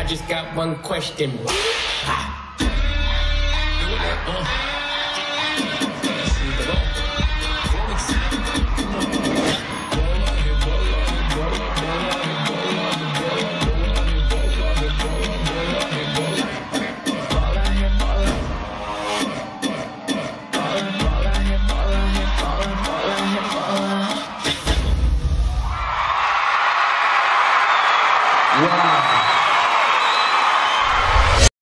I just got one question. Wow.